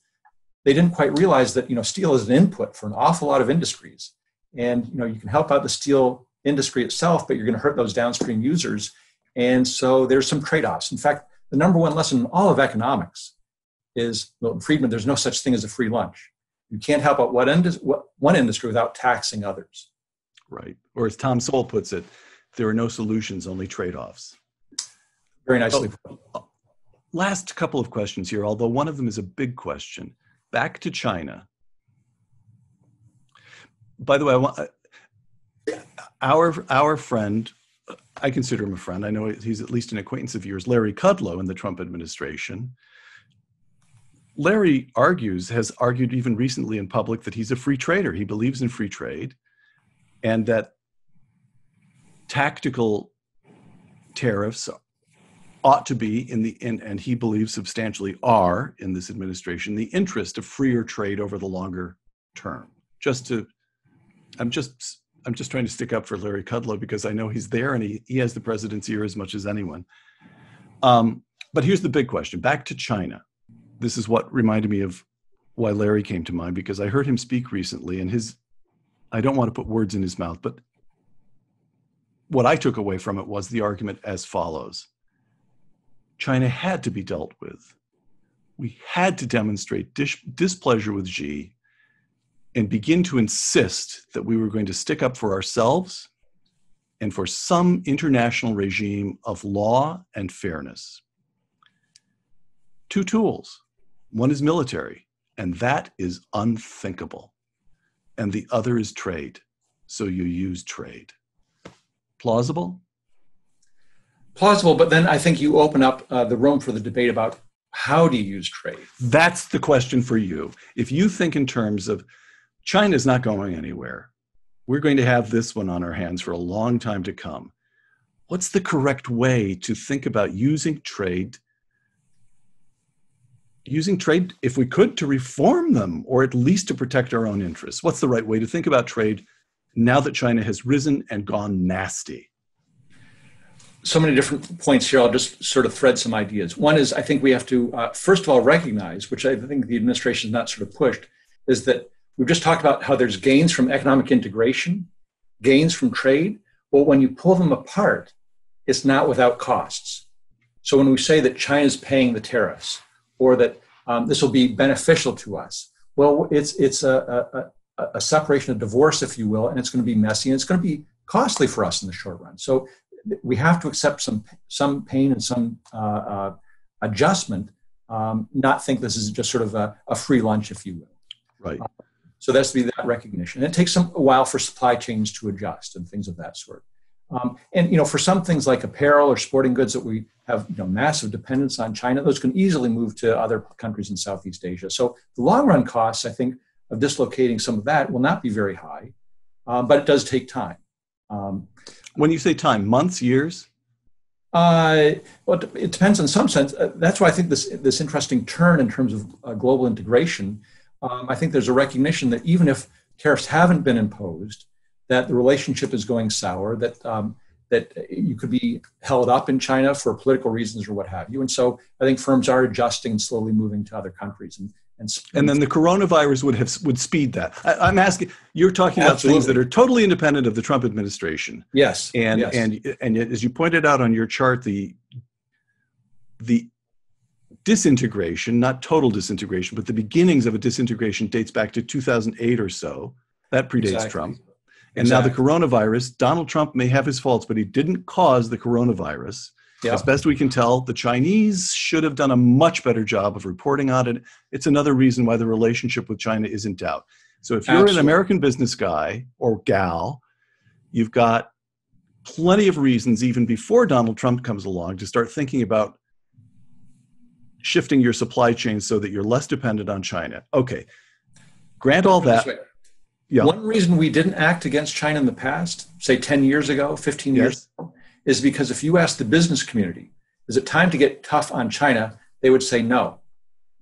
they didn't quite realize that you know steel is an input for an awful lot of industries. And you know you can help out the steel industry itself but you're going to hurt those downstream users. And so there's some trade-offs. In fact the number one lesson in all of economics is milton friedman there's no such thing as a free lunch. You can't help out what, what one industry without taxing others. Right. Or as tom sowell puts it there are no solutions only trade-offs. Very nicely oh, last couple of questions here although one of them is a big question back to China. By the way, I want, uh, our our friend, I consider him a friend. I know he's at least an acquaintance of yours, Larry Kudlow in the Trump administration. Larry argues, has argued even recently in public that he's a free trader. He believes in free trade, and that tactical tariffs ought to be in the in, and he believes substantially are in this administration the interest of freer trade over the longer term. Just to i'm just i'm just trying to stick up for larry kudlow because i know he's there and he, he has the president's ear as much as anyone. Um, but here's the big question. Back to china. This is what reminded me of why larry came to mind because i heard him speak recently and his i don't want to put words in his mouth but what i took away from it was the argument as follows China had to be dealt with. We had to demonstrate dis- displeasure with Xi and begin to insist that we were going to stick up for ourselves and for some international regime of law and fairness. Two tools. One is military, and that is unthinkable. And the other is trade. So you use trade. Plausible? Plausible, but then I think you open up uh, the room for the debate about how do you use trade. That's the question for you. If you think in terms of China's not going anywhere, we're going to have this one on our hands for a long time to come. What's the correct way to think about using trade? Using trade, if we could, to reform them or at least to protect our own interests. What's the right way to think about trade now that China has risen and gone nasty? So many different points here. I'll just sort of thread some ideas. One is I think we have to, uh, first of all, recognize, which I think the administration has not sort of pushed, is that we've just talked about how there's gains from economic integration, gains from trade. Well, when you pull them apart, it's not without costs. So when we say that China's paying the tariffs or that um, this will be beneficial to us, well, it's, it's a, a, a separation, a divorce, if you will, and it's going to be messy and it's going to be costly for us in the short run. So we have to accept some some pain and some uh, uh, adjustment. Um, not think this is just sort of a, a free lunch, if you will. Right. Uh, so that's to be that recognition. And it takes some a while for supply chains to adjust and things of that sort. Um, and you know, for some things like apparel or sporting goods that we have you know, massive dependence on China, those can easily move to other countries in Southeast Asia. So the long run costs, I think, of dislocating some of that will not be very high, um, but it does take time. Um, when you say time, months, years? Uh, well, it depends in some sense. Uh, that's why I think this this interesting turn in terms of uh, global integration. Um, I think there's a recognition that even if tariffs haven't been imposed, that the relationship is going sour. That um, that you could be held up in China for political reasons or what have you. And so I think firms are adjusting and slowly moving to other countries. And and, and then the coronavirus would have would speed that. I, am asking. You're talking about things that are totally independent of the Trump administration. Yes. And yes. and and yet, as you pointed out on your chart, the the disintegration, not total disintegration, but the beginnings of a disintegration dates back to 2008 or so. That predates exactly. Trump. And exactly. now the coronavirus, Donald Trump may have his faults, but he didn't cause the coronavirus. Yeah. As best we can tell, the Chinese should have done a much better job of reporting on it. It's another reason why the relationship with China is in doubt. So if you're Absolutely. an American business guy or gal, you've got plenty of reasons, even before Donald Trump comes along, to start thinking about shifting your supply chain so that you're less dependent on China. Okay, grant all that. Yeah. One reason we didn't act against China in the past, say 10 years ago, 15 yes. years ago, is because if you ask the business community, is it time to get tough on China? They would say no.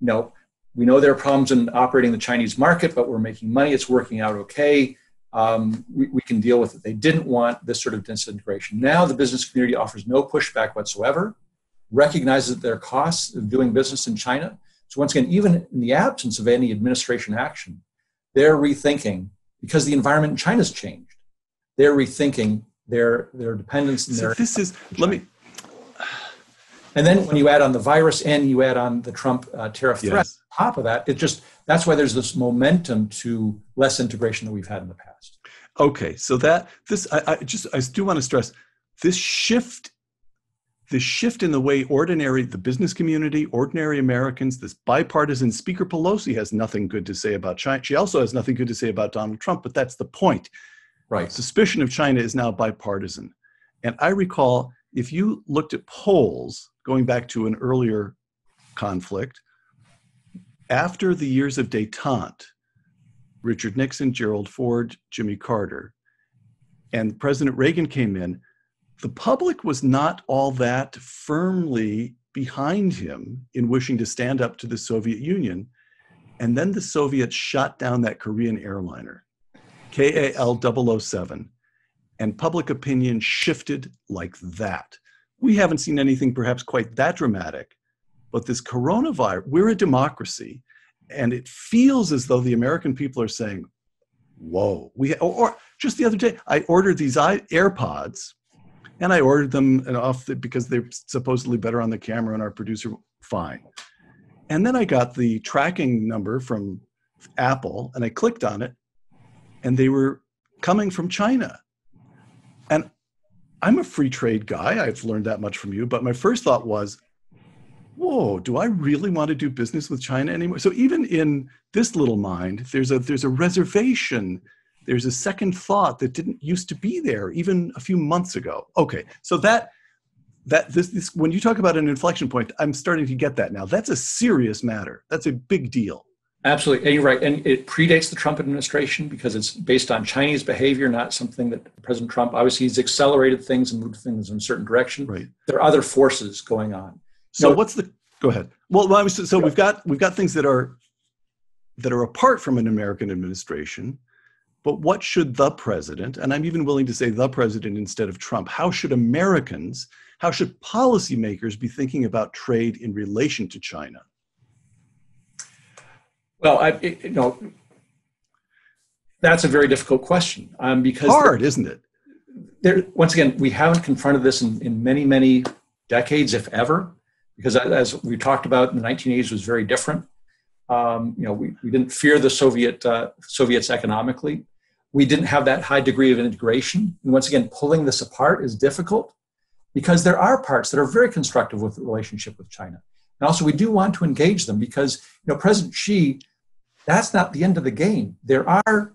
No, we know there are problems in operating the Chinese market, but we're making money. It's working out okay. Um, we, we, can deal with it. They didn't want this sort of disintegration. Now the business community offers no pushback whatsoever, recognizes are costs of doing business in China. So once again, even in the absence of any administration action, they're rethinking because the environment in China's changed. They're rethinking their their dependence. And so their this is let me. And then when you add on the virus and you add on the Trump uh, tariff threat, yes. on top of that, it just that's why there's this momentum to less integration than we've had in the past. Okay, so that this I, I just I do want to stress this shift this shift in the way ordinary the business community ordinary americans this bipartisan speaker pelosi has nothing good to say about china she also has nothing good to say about donald trump but that's the point Right. Uh, suspicion of China is now bipartisan. And I recall if you looked at polls going back to an earlier conflict, after the years of detente, Richard Nixon, Gerald Ford, Jimmy Carter, and President Reagan came in, the public was not all that firmly behind him in wishing to stand up to the Soviet Union. And then the Soviets shot down that Korean airliner, KAL 007, and public opinion shifted like that. We haven't seen anything perhaps quite that dramatic, but this coronavirus, we're a democracy, and it feels as though the American people are saying, whoa, we, or, or just the other day, I ordered these AirPods and I ordered them off the, because they're supposedly better on the camera and our producer, fine. And then I got the tracking number from Apple and I clicked on it and they were coming from China. And I'm a free trade guy. I've learned that much from you. But my first thought was, whoa, do I really want to do business with China anymore? So even in this little mind, there's a there's a reservation there's a second thought that didn't used to be there even a few months ago. Okay, so that that this, this when you talk about an inflection point, I'm starting to get that now. That's a serious matter. That's a big deal. Absolutely, and you're right. And it predates the Trump administration because it's based on Chinese behavior, not something that President Trump obviously he's accelerated things and moved things in a certain direction. Right. There are other forces going on. So what's the? Go ahead. Well, so we've got we've got things that are that are apart from an American administration but what should the president, and I'm even willing to say the president instead of Trump, how should Americans, how should policymakers be thinking about trade in relation to China? Well, I, you know, that's a very difficult question um, because hard, isn't it? There, once again, we haven't confronted this in, in many, many decades, if ever, because as we talked about in the 1980s was very different. Um, you know, we, we didn't fear the Soviet uh, Soviets economically. We didn't have that high degree of integration. And once again, pulling this apart is difficult because there are parts that are very constructive with the relationship with China. And also, we do want to engage them because, you know, President Xi, that's not the end of the game. There are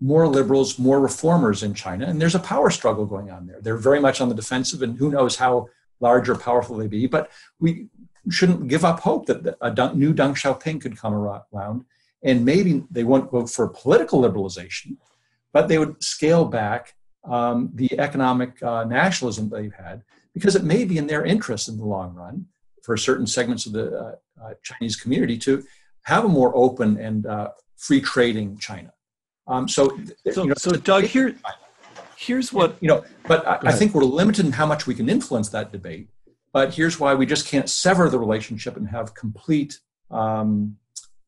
more liberals, more reformers in China, and there's a power struggle going on there. They're very much on the defensive, and who knows how large or powerful they be. But we shouldn't give up hope that a new Deng Xiaoping could come around, and maybe they won't go for political liberalization, but they would scale back um, the economic uh, nationalism they've had because it may be in their interest in the long run for certain segments of the uh, uh, Chinese community to have a more open and uh, free trading China. Um, so, so, you know, so Doug, here, here's what you know. But I, I think we're limited in how much we can influence that debate. But here's why we just can't sever the relationship and have complete, um,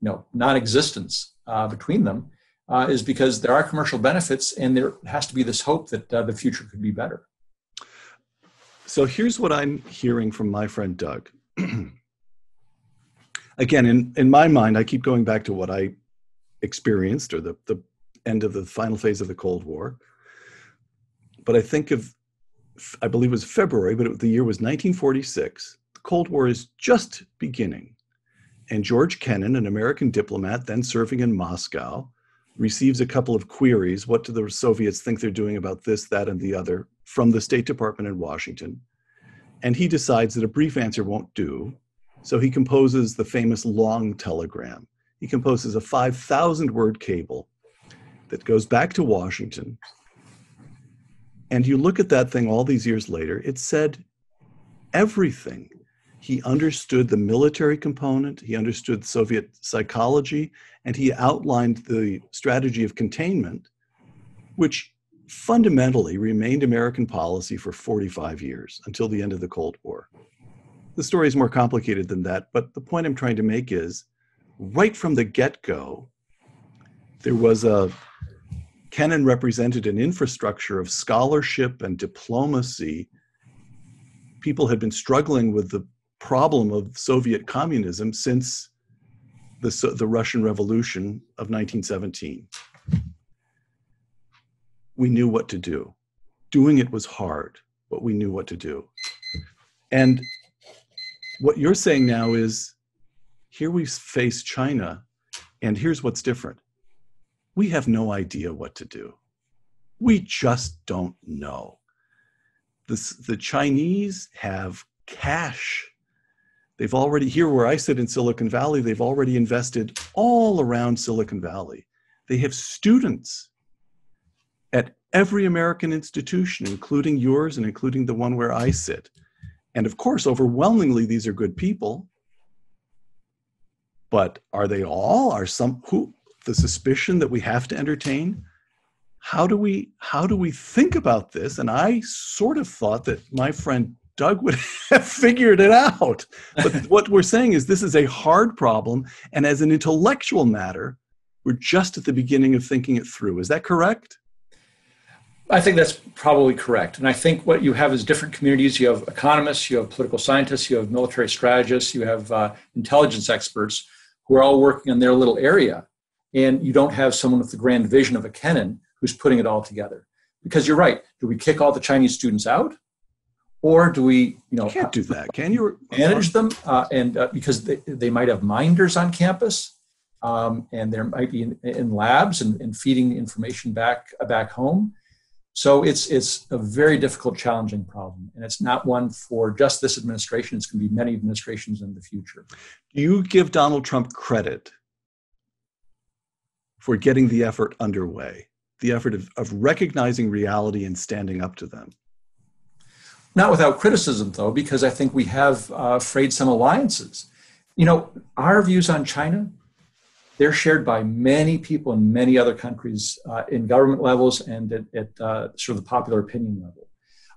you know, non-existence uh, between them uh, is because there are commercial benefits and there has to be this hope that uh, the future could be better. So here's what I'm hearing from my friend Doug. [clears throat] Again, in, in my mind, I keep going back to what I experienced or the, the end of the final phase of the Cold War. But I think of, I believe it was February, but it, the year was 1946. The Cold War is just beginning. And George Kennan, an American diplomat then serving in Moscow, receives a couple of queries what do the Soviets think they're doing about this, that, and the other from the State Department in Washington. And he decides that a brief answer won't do. So he composes the famous long telegram. He composes a 5,000 word cable that goes back to Washington. And you look at that thing all these years later, it said everything he understood the military component, he understood Soviet psychology, and he outlined the strategy of containment, which fundamentally remained American policy for 45 years until the end of the Cold War. The story is more complicated than that, but the point I'm trying to make is right from the get go, there was a Kennan represented an infrastructure of scholarship and diplomacy. People had been struggling with the problem of Soviet communism since the, the Russian Revolution of 1917. We knew what to do. Doing it was hard, but we knew what to do. And what you're saying now is here we face China, and here's what's different. We have no idea what to do. We just don't know. This, the Chinese have cash They've already, here where I sit in Silicon Valley, they've already invested all around Silicon Valley. They have students. at every American institution, including yours and including the one where I sit. And of course, overwhelmingly, these are good people. But are they all? Are some who the suspicion that we have to entertain? How do we how do we think about this? And I sort of thought that my friend Doug would [laughs] have figured it out. But [laughs] what we're saying is this is a hard problem, and as an intellectual matter, we're just at the beginning of thinking it through. Is that correct? I think that's probably correct. And I think what you have is different communities. You have economists, you have political scientists, you have military strategists, you have uh, intelligence experts who are all working in their little area. And you don't have someone with the grand vision of a Kennan who's putting it all together. Because you're right. Do we kick all the Chinese students out? Or do we, you know, you can't do that? Can you manage them? Uh, and uh, because they, they might have minders on campus, um, and there might be in, in labs and, and, feeding information back back home. So it's it's a very difficult, challenging problem, and it's not one for just this administration. It's going to be many administrations in the future. Do you give Donald Trump credit for getting the effort underway, the effort of, of recognizing reality and standing up to them? Not without criticism, though, because I think we have uh, frayed some alliances. You know, our views on China, they're shared by many people in many other countries uh, in government levels and at, at uh, sort of the popular opinion level.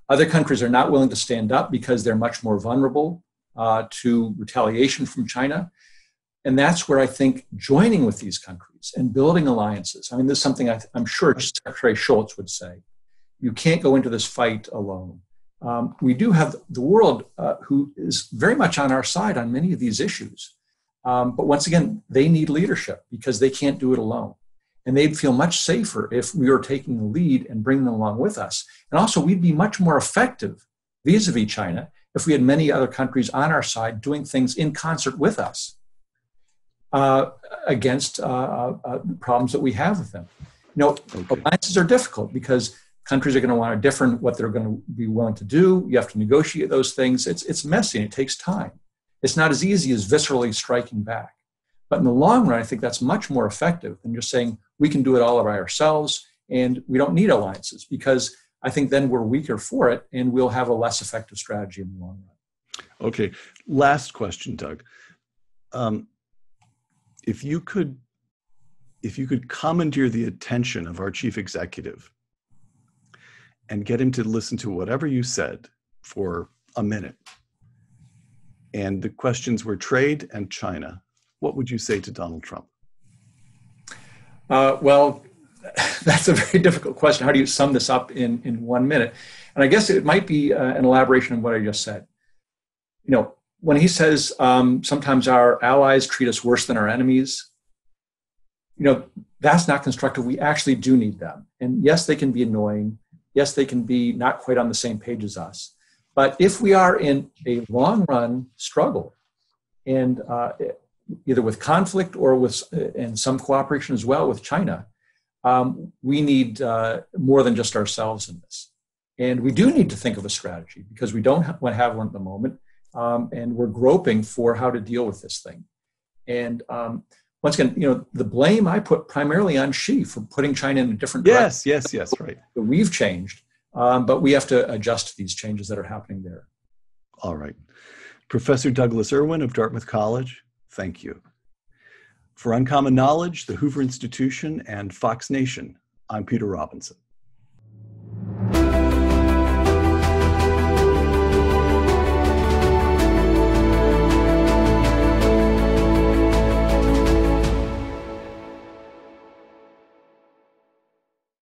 Other countries are not willing to stand up because they're much more vulnerable uh, to retaliation from China. And that's where I think joining with these countries and building alliances, I mean, this is something I am sure Secretary Shultz would say. You can't go into this fight alone um, we do have the world uh, who is very much on our side on many of these issues. Um, but once again, they need leadership because they can't do it alone. And they'd feel much safer if we were taking the lead and bringing them along with us. And also, we'd be much more effective vis a vis China if we had many other countries on our side doing things in concert with us uh, against uh, uh, uh problems that we have with them. You know, okay. alliances are difficult because countries are going to want to different what they're going to be willing to do you have to negotiate those things it's, it's messy and it takes time it's not as easy as viscerally striking back but in the long run i think that's much more effective than just saying we can do it all by ourselves and we don't need alliances because i think then we're weaker for it and we'll have a less effective strategy in the long run okay last question doug um, if you could if you could commandeer the attention of our chief executive and get him to listen to whatever you said for a minute. And the questions were trade and China. What would you say to Donald Trump? Uh, well, [laughs] that's a very difficult question. How do you sum this up in, in one minute? And I guess it might be uh, an elaboration of what I just said. You know, when he says um, sometimes our allies treat us worse than our enemies, you know, that's not constructive. We actually do need them. And yes, they can be annoying yes, they can be not quite on the same page as us. But if we are in a long run struggle, and uh, either with conflict or with and some cooperation as well with China, um, we need uh, more than just ourselves in this. And we do need to think of a strategy because we don't have one at the moment, um, and we're groping for how to deal with this thing. And um, once again, you know, the blame I put primarily on Xi for putting China in a different yes, direction. Yes, yes, yes, right. We've changed, um, but we have to adjust to these changes that are happening there. All right. Professor Douglas Irwin of Dartmouth College, thank you. For Uncommon Knowledge, the Hoover Institution, and Fox Nation, I'm Peter Robinson.